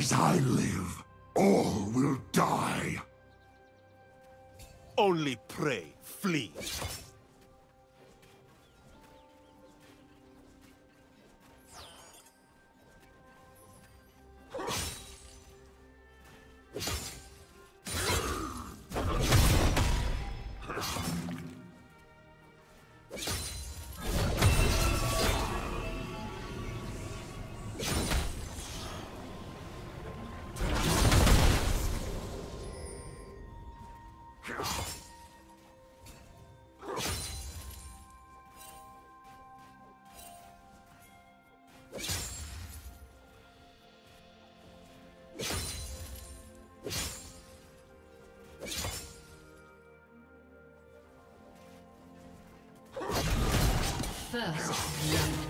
As I live, all will die. Only pray, flee. First blood.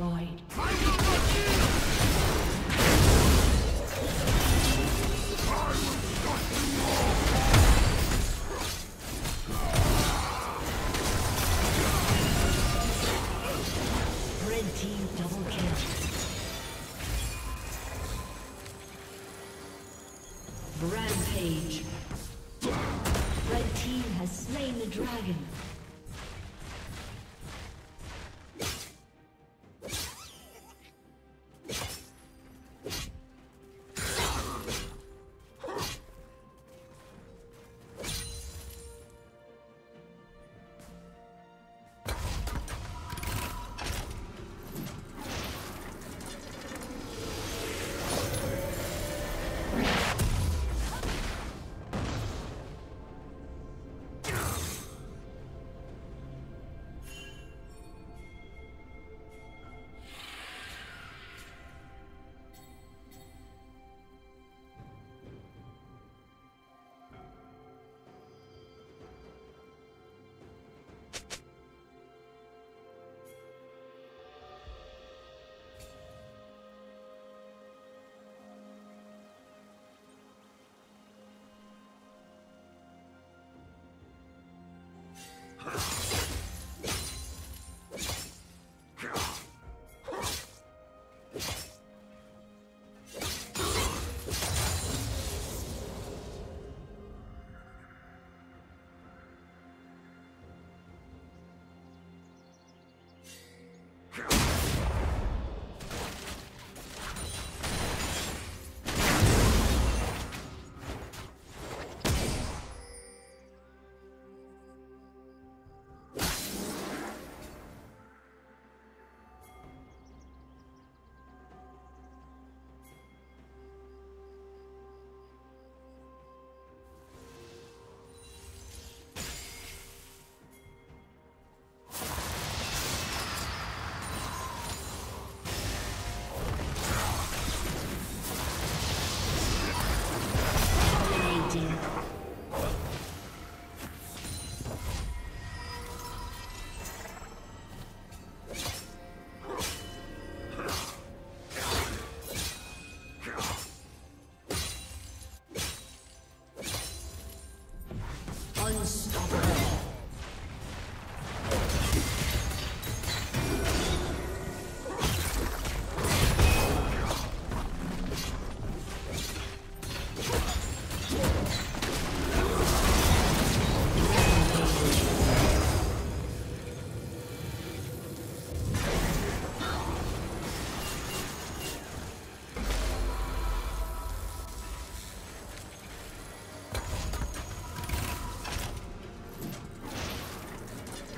Destroyed.